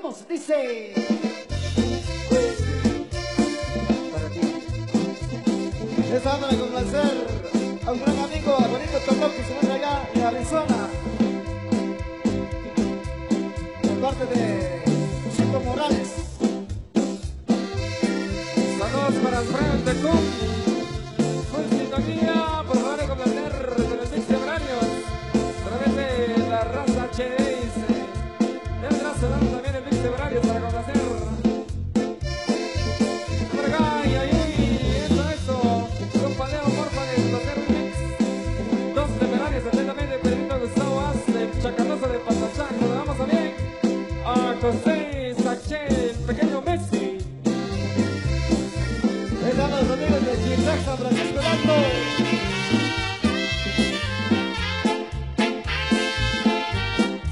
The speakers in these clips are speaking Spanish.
seguimos, dice. Para ti. Esta banda con placer a un gran amigo, a Bonito Totó, que se encuentra allá en Arizona. Por parte de Chico Morales. Saludos para Alfredo Tecum. Full 4, 6, aquel pequeño Messi. Estamos los amigos de Quinzac San Francisco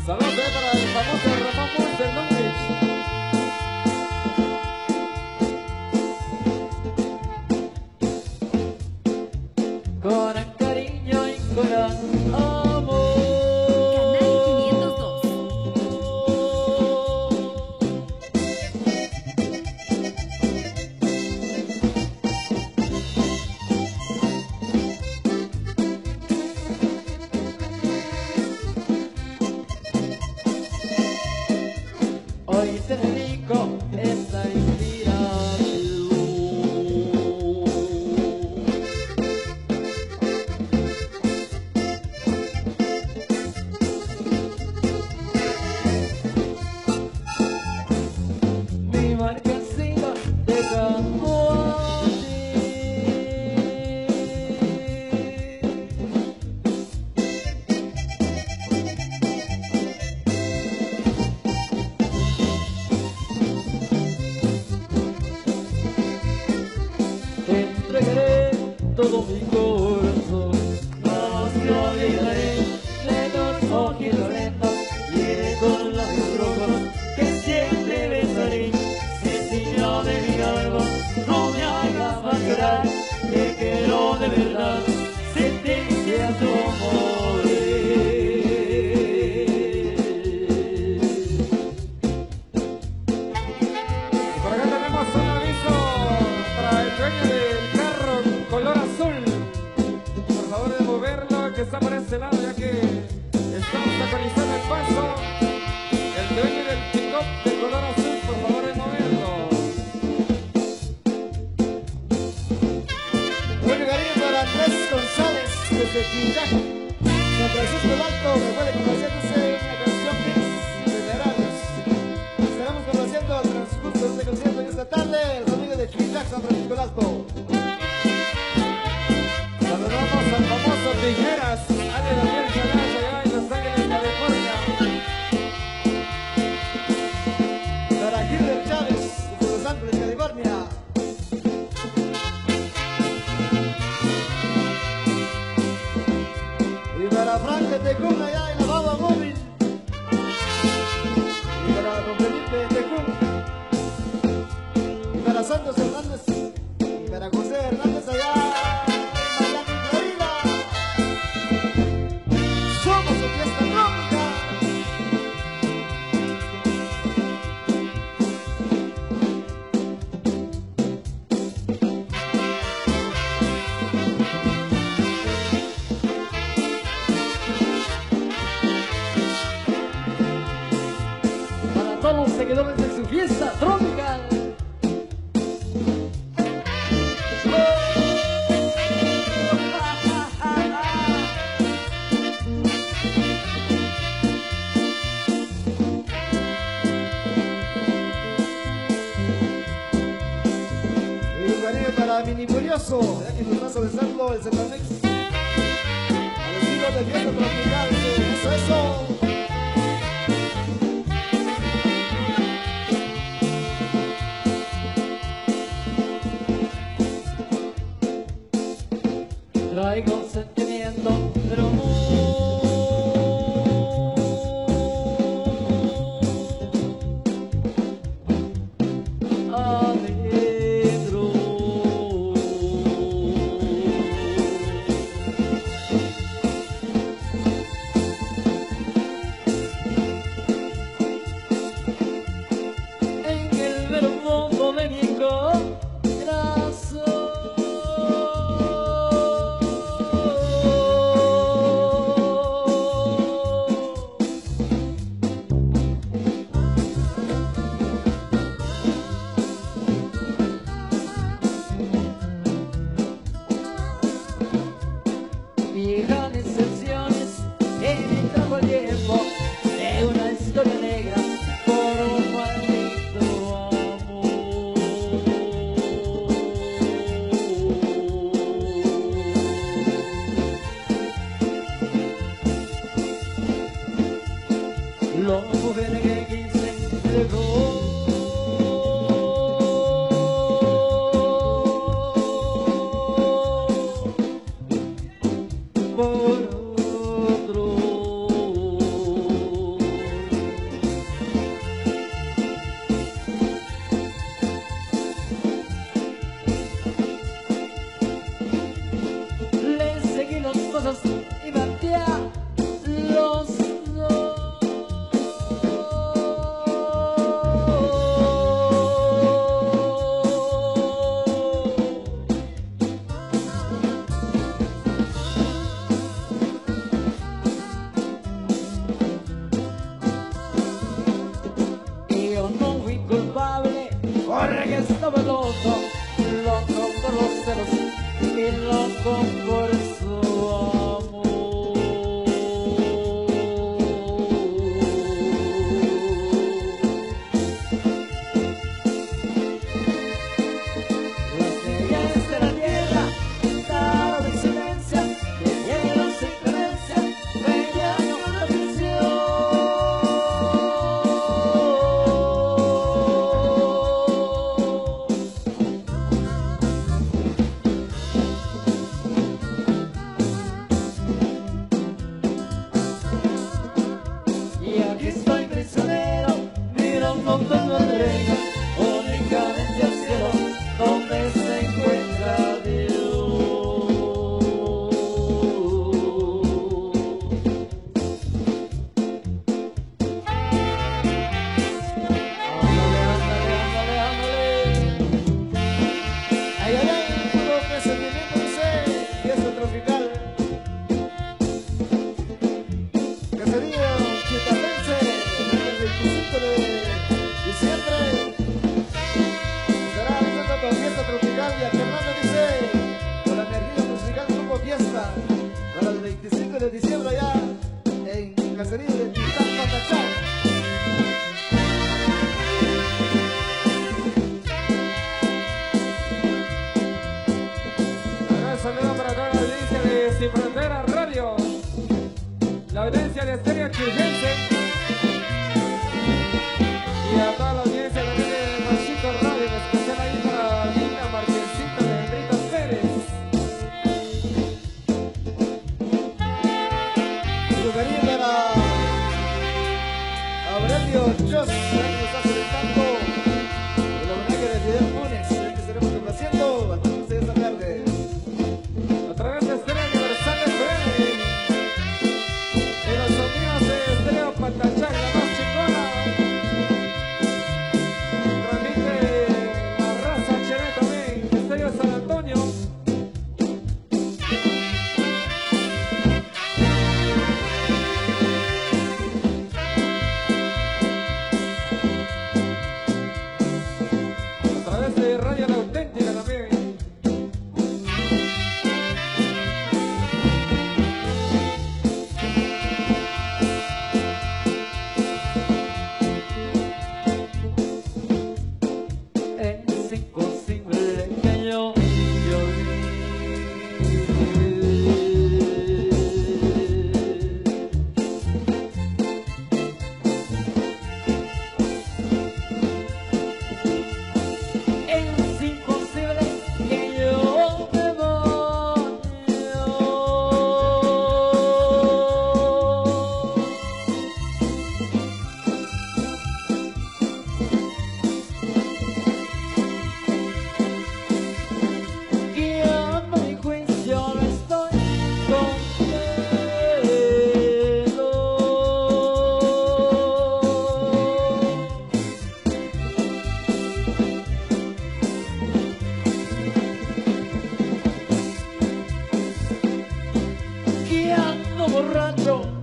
Saludos eh, para el famoso Ramón Montes, que está por este lado, ya que estamos actualizando el paso. El dueño del pick-up de color azul, por favor de moverlo. Un cariño para Andrés González desde Quintac, San Francisco del Alto, me puede complaciéndose en la canción de Veranios. Estaremos complaciendo transcurso de este concierto en esta tarde, los amigos de Quintac, San Francisco del Alto. Tijeras, Ale Daniel Galán, allá en Los Ángeles, California. Para Gilbert Chávez, desde Los Ángeles, California. Y para Frank de Tecún, allá en la Baba Móvil. Y para Don Felipe de Tecún. Y para Santos Hernández. un rato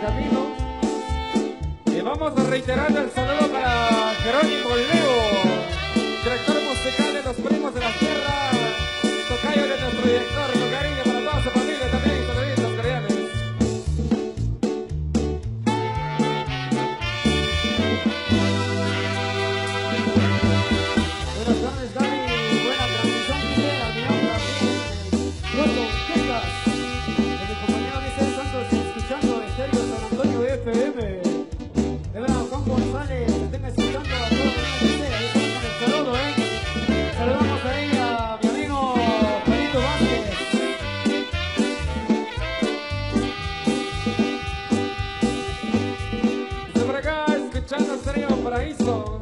camino. Y vamos a reiterar el saludo para Jerónimo Leo, director musical de los primos de la tierra, tocayo de nuestro director, phone.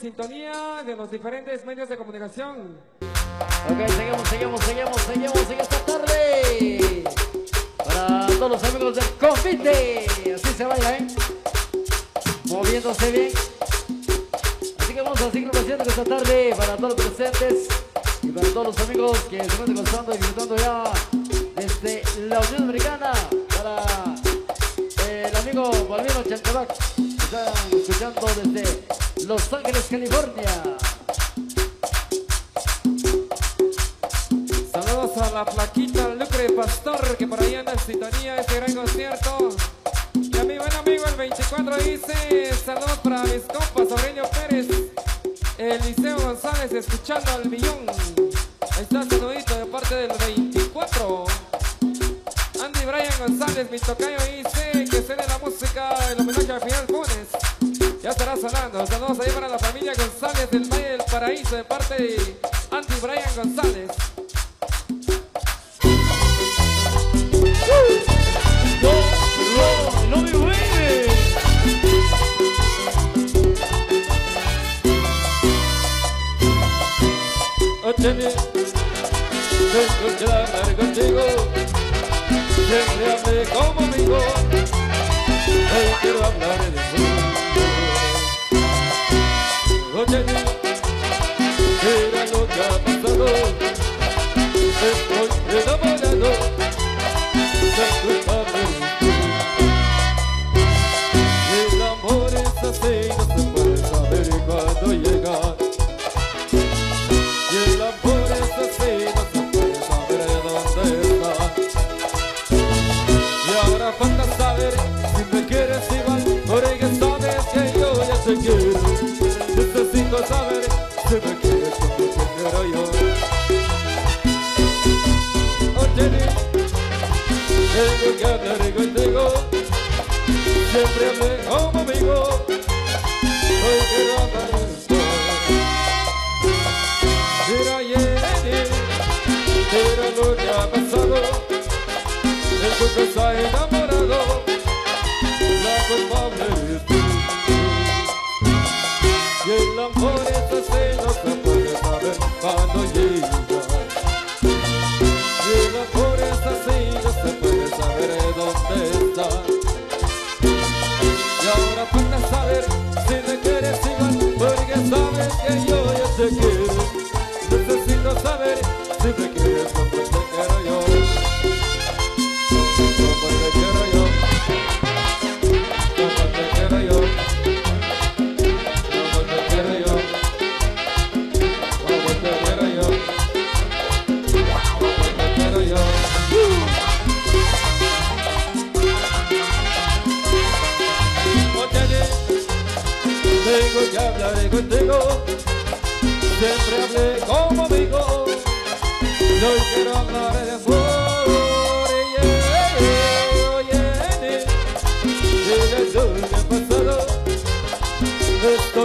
sintonía de los diferentes medios de comunicación. música, el homenaje al final Funes. Ya estará sonando. Saludos ahí para la familia González del Valle del Paraíso de parte de Andy Brian González. quiero hablar de the side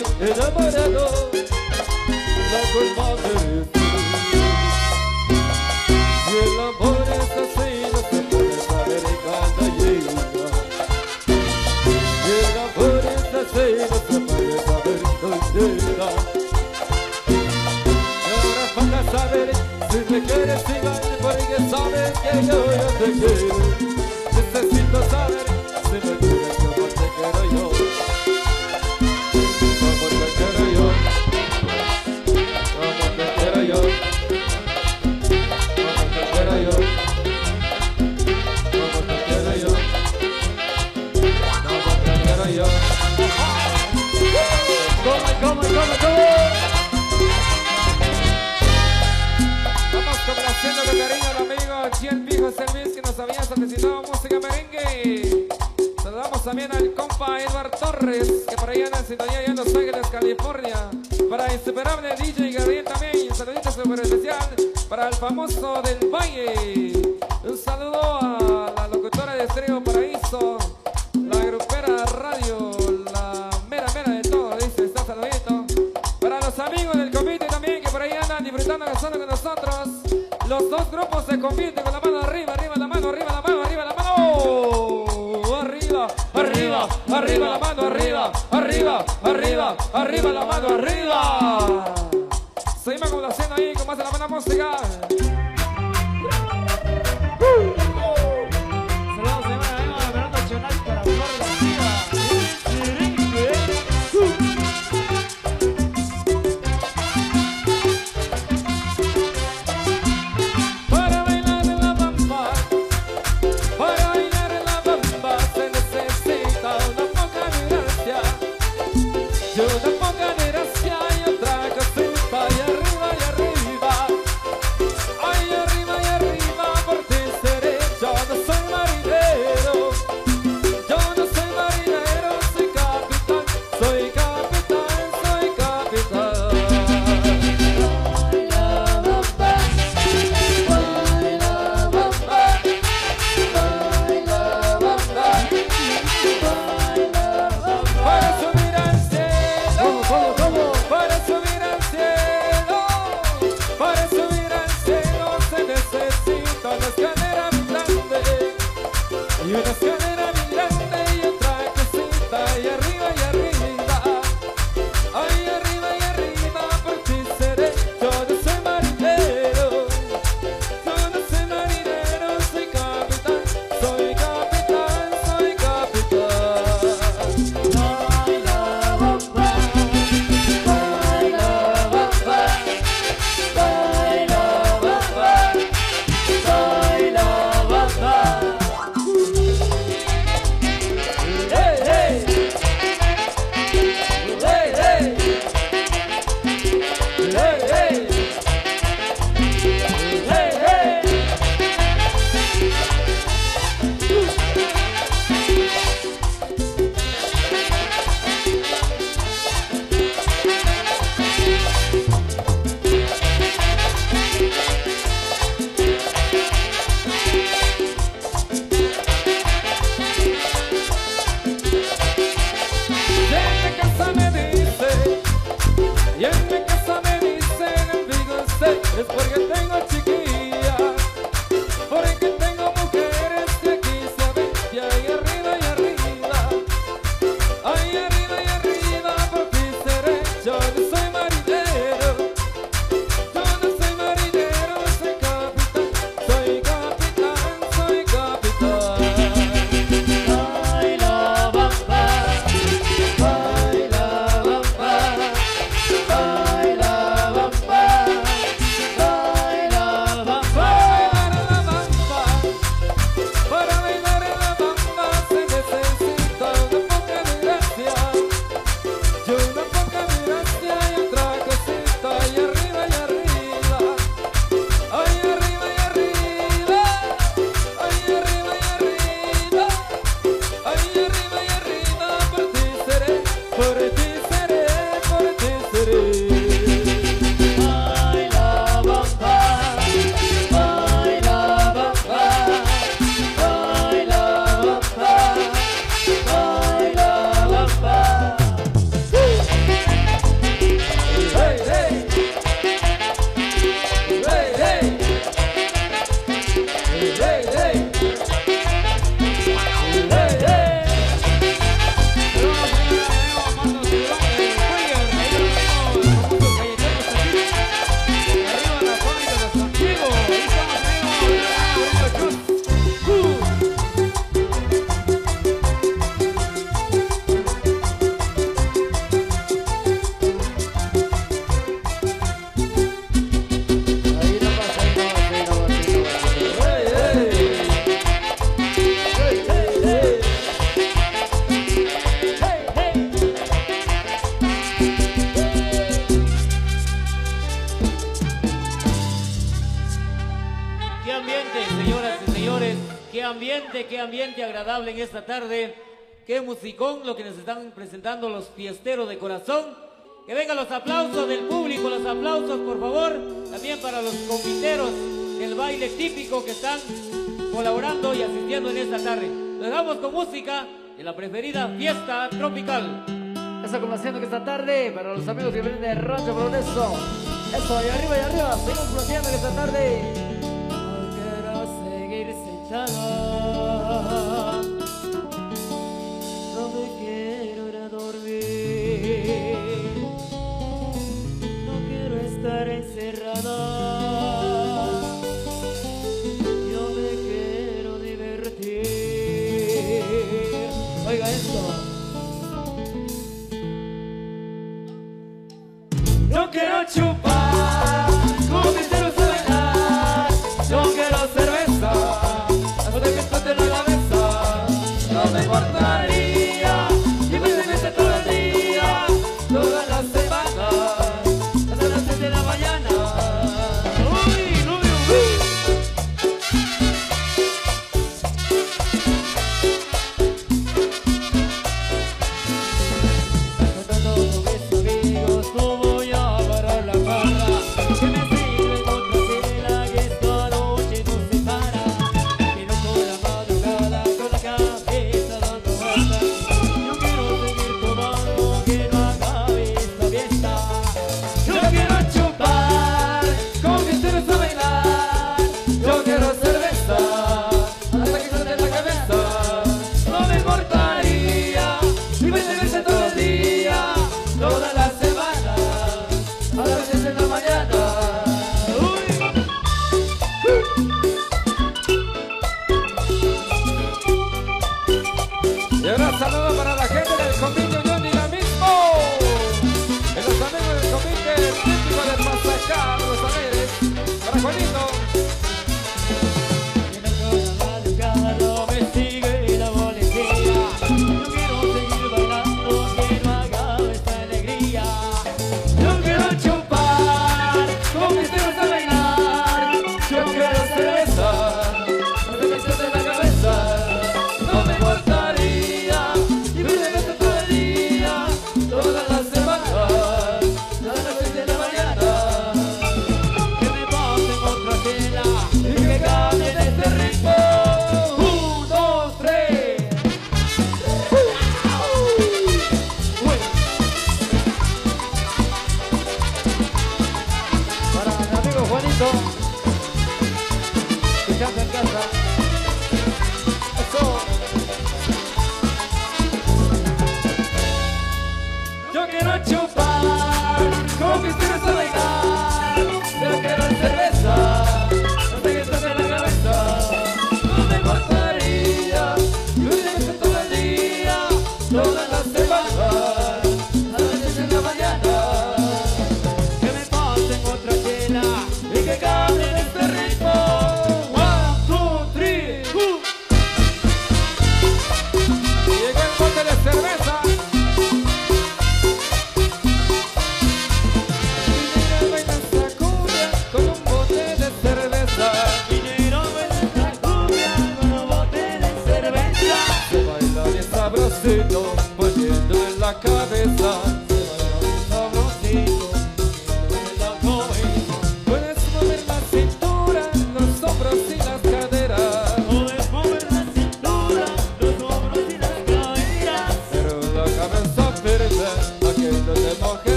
estoy enamorado, la colma de ti. Y el amor es así, no se puede saber en cada el amor es así, no se puede saber dónde irá. Ahora falta saber si me quieres igual, porque sabes que yo ya te quiero. sintonía ya en Los Ángeles, California. Para insuperable DJ Gabriel también. Un saludito súper especial para el famoso del Valle. Un saludo a la locutora de Estreo Paraíso, la grupera radio, la mera mera de todo, dice, está saludito. Para los amigos del convite también que por ahí andan disfrutando la zona con nosotros. Los dos grupos se convierten con la mano. arriba, arriba, arriba la mano, arriba. Seguimos con la cena ahí, con más de la buena música. You just musicón, lo que nos están presentando los fiesteros de corazón. Que vengan los aplausos del público, los aplausos por favor, también para los confiteros del baile típico que están colaborando y asistiendo en esta tarde. Nos dejamos con música de la preferida fiesta tropical. Eso complaciendo que esta tarde para los amigos que vienen de Rancho Progreso. Eso, y arriba y arriba, seguimos complaciendo que esta tarde. No quiero seguir sentado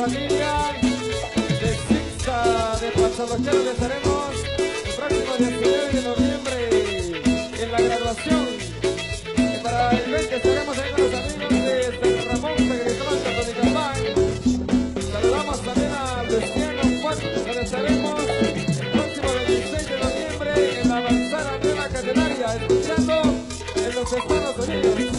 familia de Sixta de Pachalochero que estaremos el próximo 19 de noviembre en la graduación. Y para el 20 estaremos ahí con los amigos de San Ramón, Secretario Católica Paz. Saludamos también a Luciano Fuentes, donde estaremos el próximo 26 de noviembre en la avanzada de la Candelaria, escuchando en los Estados Unidos.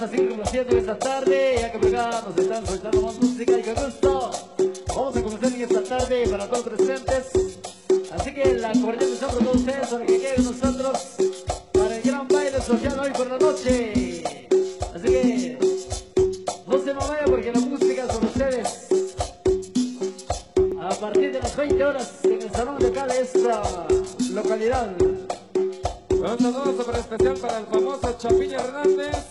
las 5 como 7 de esta tarde, ya que acá nos están soltando más música y con gusto. Vamos a comenzar en esta tarde para todos presentes. Así que la cordial deseo para todos ustedes para que lleguen nosotros para el gran baile social hoy por la noche. Así que no se me vayan porque la música es con ustedes. A partir de las 20 horas en el salón local de esta localidad. Un saludo sobre especial para el famoso Chapiña Hernández.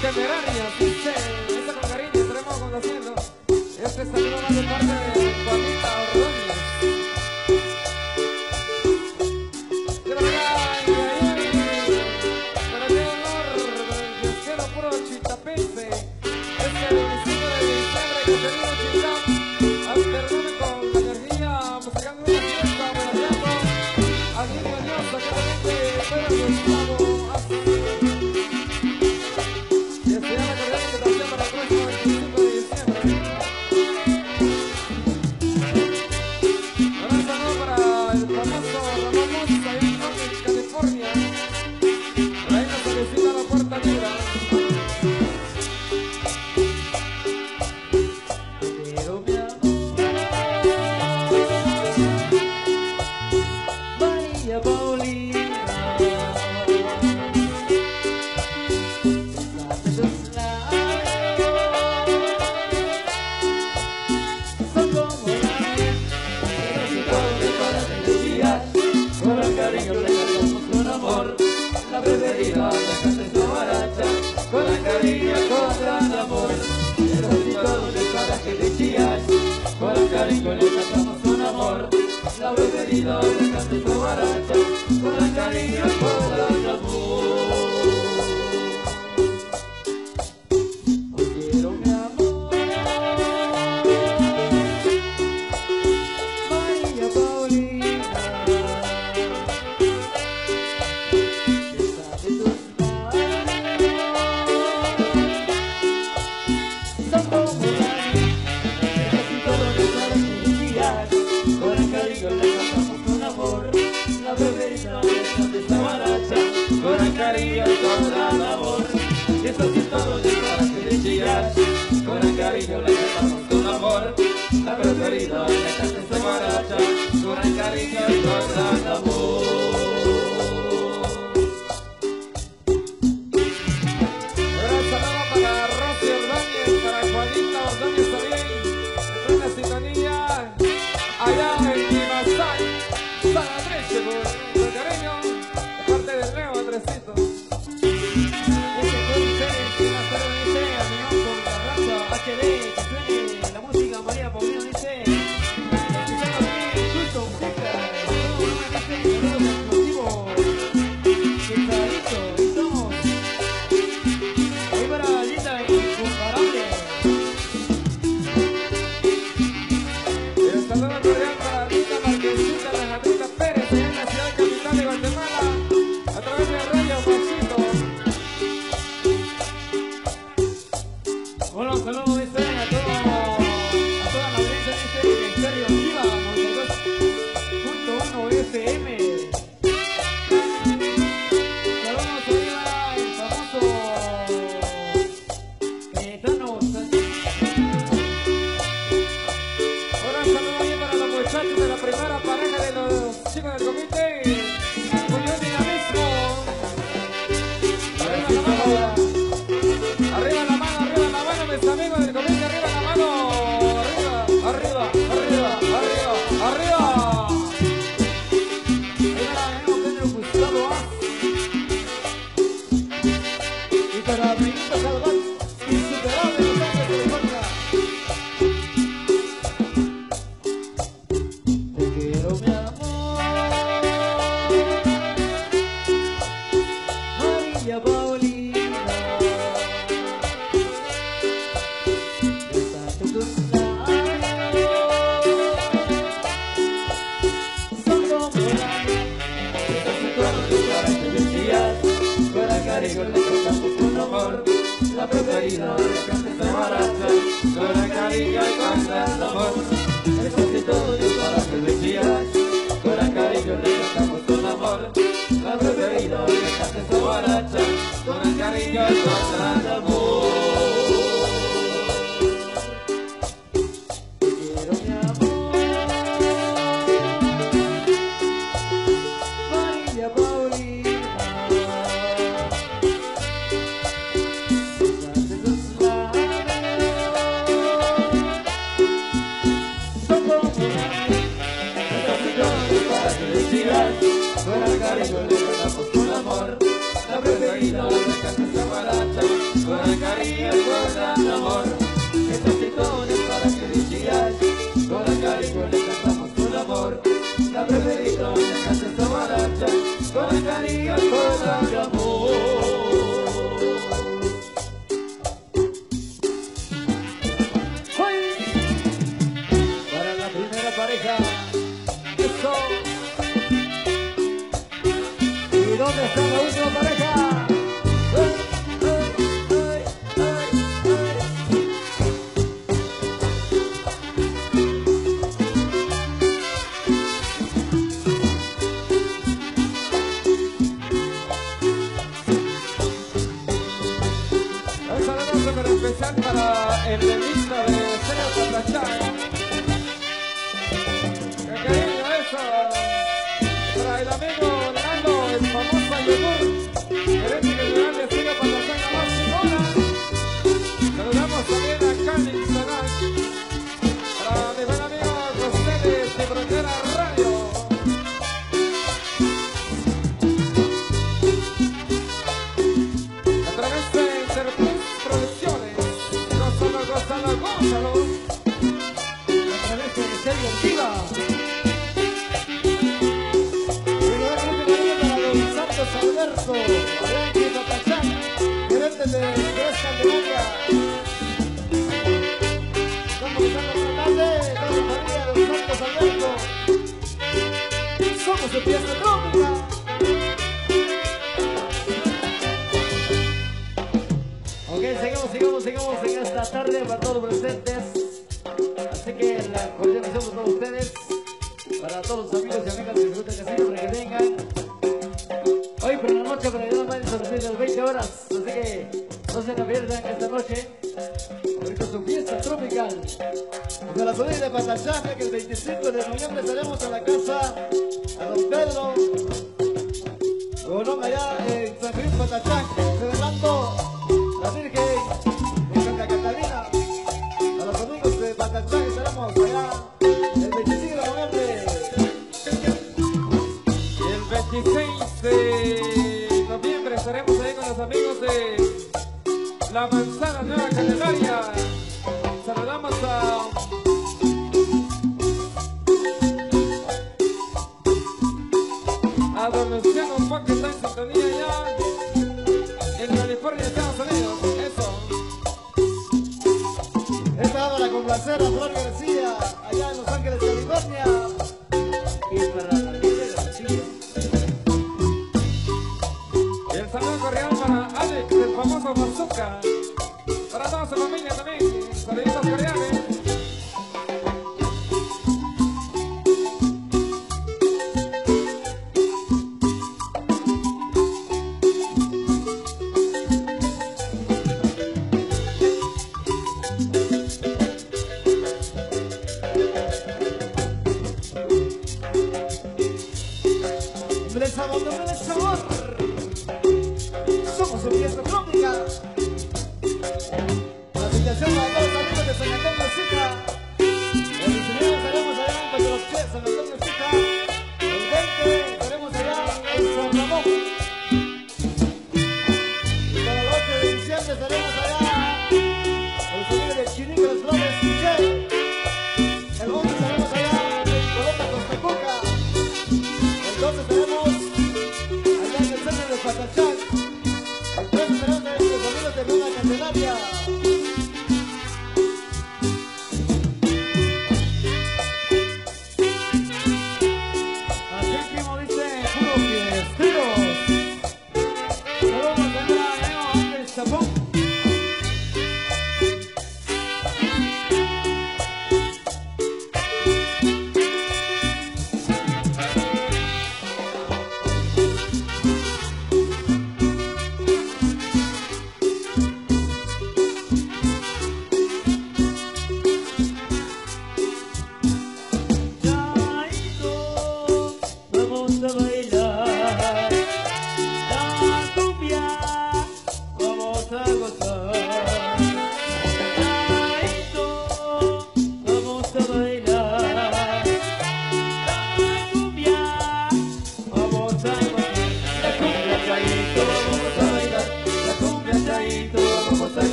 Temerarias, dice, esa con cariño estaremos conociendo. Este saludo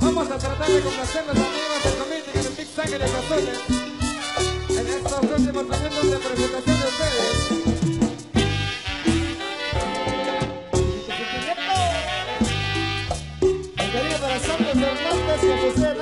Vamos a tratar de complacer a los amigos del comité Ángeles Azules. En estos últimos momentos de presentación de ustedes. El querido Santos Hernández que posee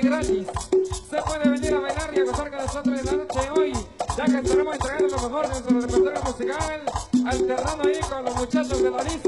totalmente gratis. Se puede venir a bailar y a gozar con nosotros en la noche de hoy, ya que estaremos entregando lo mejor de nuestro repertorio musical, alternando ahí con los muchachos de la lista.